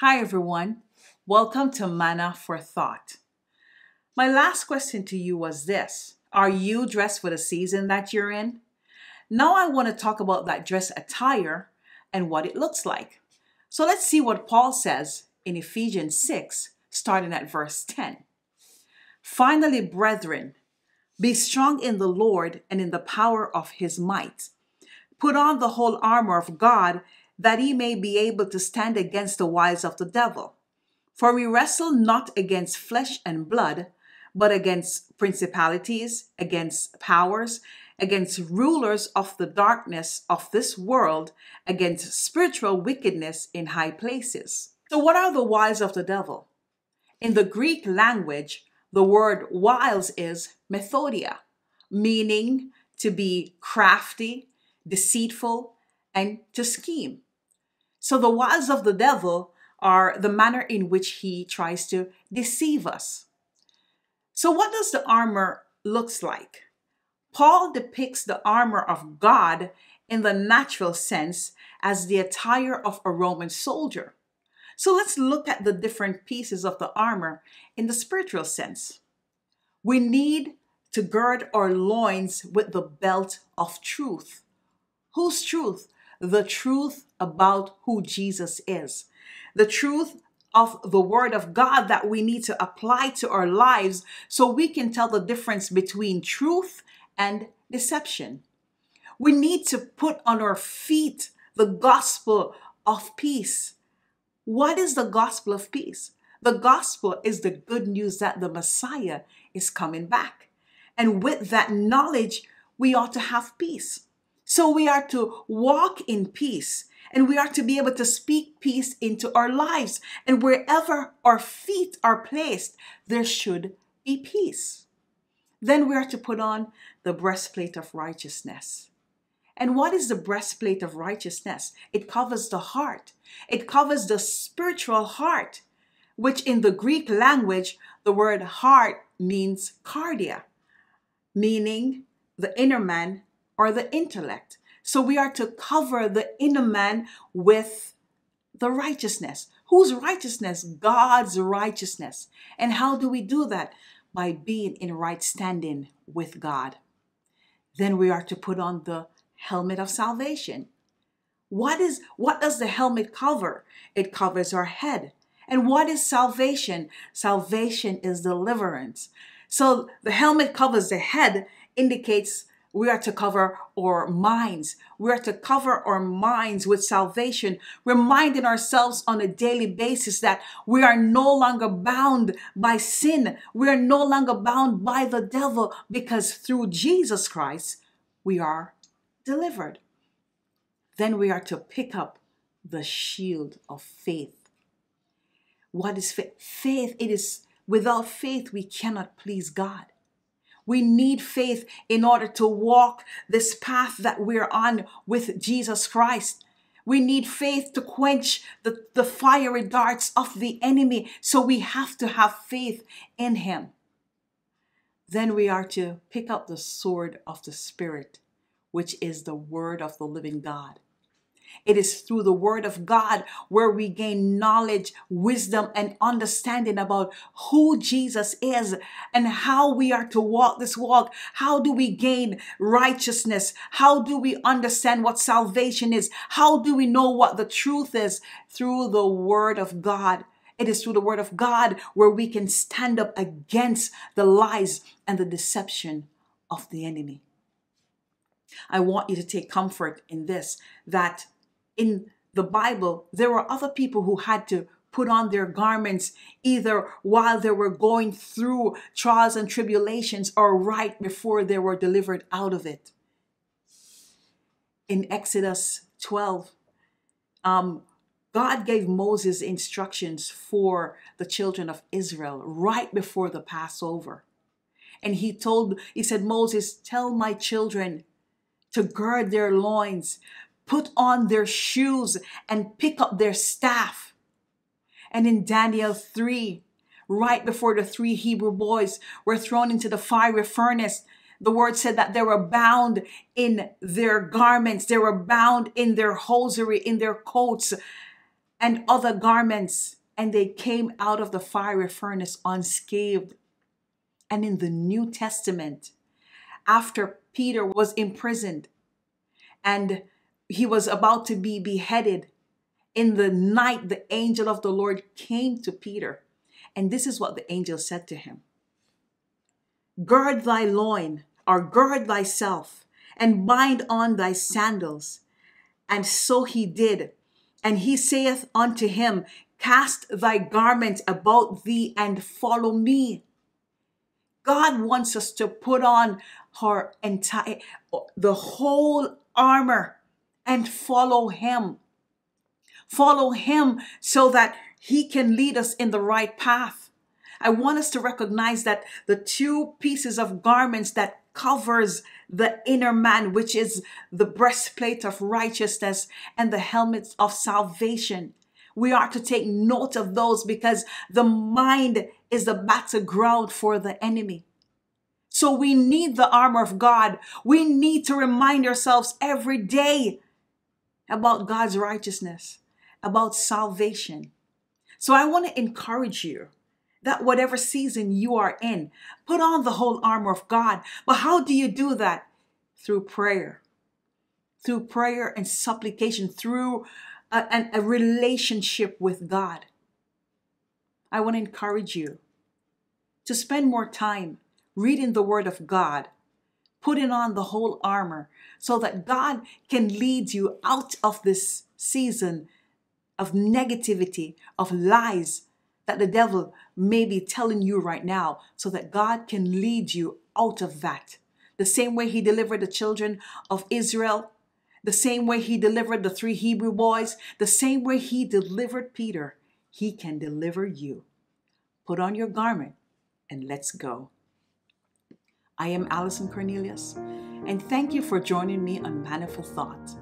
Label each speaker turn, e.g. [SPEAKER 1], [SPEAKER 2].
[SPEAKER 1] Hi, everyone. Welcome to Manna for Thought. My last question to you was this Are you dressed for the season that you're in? Now, I want to talk about that dress attire and what it looks like. So, let's see what Paul says in Ephesians 6, starting at verse 10. Finally, brethren, be strong in the Lord and in the power of his might. Put on the whole armor of God that he may be able to stand against the wiles of the devil. For we wrestle not against flesh and blood, but against principalities, against powers, against rulers of the darkness of this world, against spiritual wickedness in high places. So, what are the wiles of the devil? In the Greek language, the word wiles is methodia, meaning to be crafty, deceitful, and to scheme. So the wiles of the devil are the manner in which he tries to deceive us. So what does the armor looks like? Paul depicts the armor of God in the natural sense as the attire of a Roman soldier. So let's look at the different pieces of the armor in the spiritual sense. We need to gird our loins with the belt of truth. Whose truth? The truth about who Jesus is, the truth of the Word of God that we need to apply to our lives so we can tell the difference between truth and deception. We need to put on our feet the gospel of peace. What is the gospel of peace? The gospel is the good news that the Messiah is coming back. And with that knowledge, we ought to have peace. So we are to walk in peace and we are to be able to speak peace into our lives. And wherever our feet are placed, there should be peace. Then we are to put on the breastplate of righteousness. And what is the breastplate of righteousness? It covers the heart, it covers the spiritual heart, which in the Greek language, the word heart means cardia, meaning the inner man or the intellect. So we are to cover the inner man with the righteousness. Whose righteousness? God's righteousness. And how do we do that? By being in right standing with God. Then we are to put on the helmet of salvation. What is what does the helmet cover? It covers our head. And what is salvation? Salvation is deliverance. So the helmet covers the head indicates we are to cover our minds. We are to cover our minds with salvation, reminding ourselves on a daily basis that we are no longer bound by sin. We are no longer bound by the devil because through Jesus Christ, we are delivered. Then we are to pick up the shield of faith. What is faith? Faith, it is without faith, we cannot please God. We need faith in order to walk this path that we're on with Jesus Christ. We need faith to quench the, the fiery darts of the enemy. So we have to have faith in him. Then we are to pick up the sword of the Spirit, which is the word of the living God. It is through the Word of God where we gain knowledge, wisdom, and understanding about who Jesus is and how we are to walk this walk. How do we gain righteousness? How do we understand what salvation is? How do we know what the truth is? Through the Word of God. It is through the Word of God where we can stand up against the lies and the deception of the enemy. I want you to take comfort in this that in the Bible, there were other people who had to put on their garments either while they were going through trials and tribulations or right before they were delivered out of it. In Exodus 12, um, God gave Moses instructions for the children of Israel right before the Passover. And he told, he said, Moses, tell my children to gird their loins, put on their shoes and pick up their staff. And in Daniel 3, right before the three Hebrew boys were thrown into the fiery furnace, the word said that they were bound in their garments, they were bound in their hosiery, in their coats. and other garments, and they came out of the fiery furnace unscathed. And in the New Testament, after Peter was imprisoned and he was about to be beheaded, in the night the angel of the Lord came to Peter. And this is what the angel said to him Gird thy loin, or gird thyself, and bind on thy sandals. And so he did. And he saith unto him, Cast thy garment about thee and follow me. God wants us to put on her entire, the whole armor and follow him. Follow him so that he can lead us in the right path. I want us to recognize that the two pieces of garments that covers the inner man, which is the breastplate of righteousness and the helmet of salvation. We are to take note of those because the mind is the battleground for the enemy. So we need the armor of God. We need to remind ourselves every day about God's righteousness, about salvation. So I want to encourage you that whatever season you are in, put on the whole armor of God. But how do you do that? Through prayer, through prayer and supplication, through a, a relationship with God. I want to encourage you to spend more time reading the Word of God, putting on the whole armor so that God can lead you out of this season of negativity, of lies, that the devil may be telling you right now so that God can lead you out of that. The same way he delivered the children of Israel, the same way he delivered the three Hebrew boys, the same way he delivered Peter, he can deliver you. Put on your garment and let's go. I am Allison Cornelius, and thank you for joining me on Manna for Thought.